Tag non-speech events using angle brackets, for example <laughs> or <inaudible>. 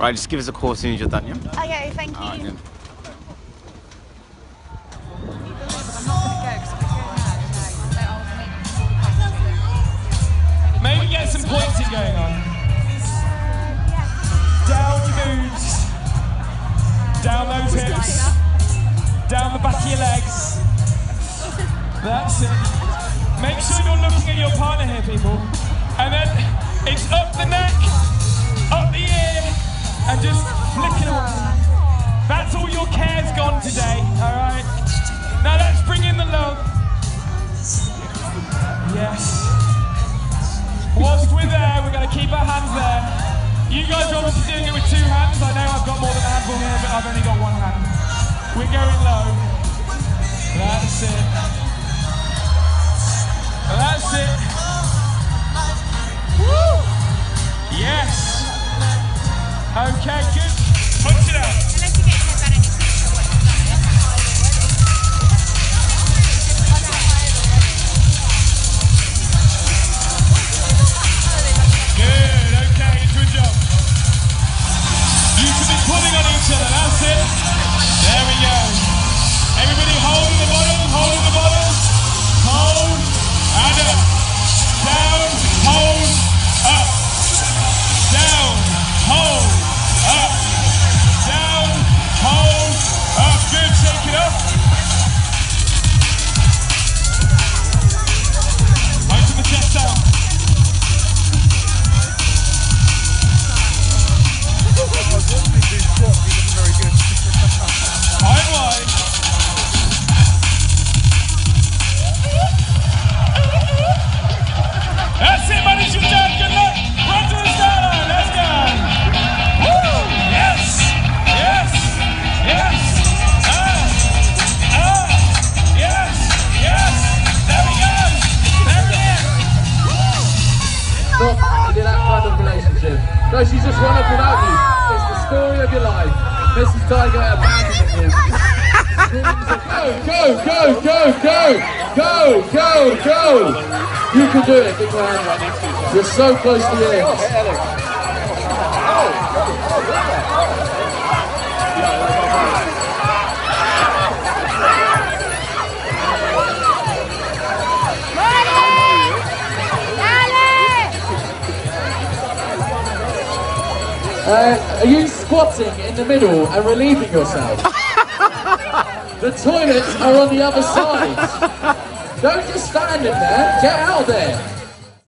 Right, just give us a call as soon as you're done, yeah? Okay, thank you. All right, then. Maybe get some pointing going on. Down your moves. Down those hips. Down the back of your legs. That's it. Make sure you're looking at your partner here, people. And then it's up the neck, You guys are obviously doing it with two hands. I know I've got more than a handful here, but I've only got one hand. We're going into that kind of relationship. No, she's just run up without you. It's the story of your life. Mrs. Tiger abandoning you. Go, go, go, go, go, go, go, go. You can do it, big man. You're so close to the end. Oh, Uh, are you squatting in the middle and relieving yourself? <laughs> the toilets are on the other side. Don't just stand in there. Get out there.